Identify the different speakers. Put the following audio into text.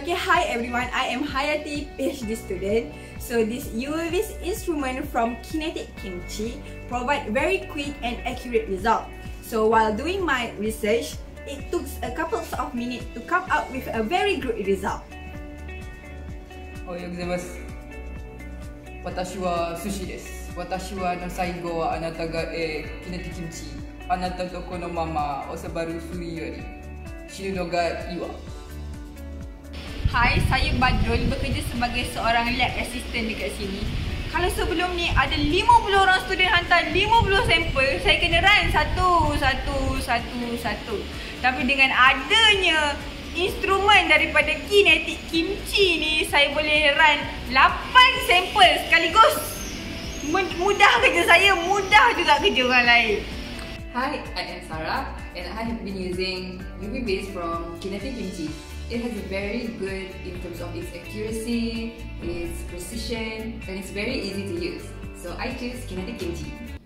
Speaker 1: Okay, hi everyone. I am Hayati, PhD student. So this UV-Vis instrument from Kinetic Kimchi provide very quick and accurate result. So while doing my research, it took a couple of minutes to come up with a very good result.
Speaker 2: おはようございます。私は寿司です。私はの最後はあなたが、えー、キネティキムチ。あなたとこのままおさばるするより死ぬのがいいわ。
Speaker 1: Hai, saya Badrul bekerja sebagai seorang lab assistant dekat sini. Kalau sebelum ni ada 50 orang student hantar 50 sampel, saya kena run satu, satu, satu, satu. Tapi dengan adanya instrumen daripada Kinetic Kimchi ni, saya boleh run 8 sampel sekaligus. Mudah kerja saya, mudah juga kerja orang lain.
Speaker 3: Hi, I am Sarah and I have been using UV base from Kinetic Kimchi. It has a very good in terms of its accuracy, its precision, and it's very easy to use. So I choose Kinetic Kimchi.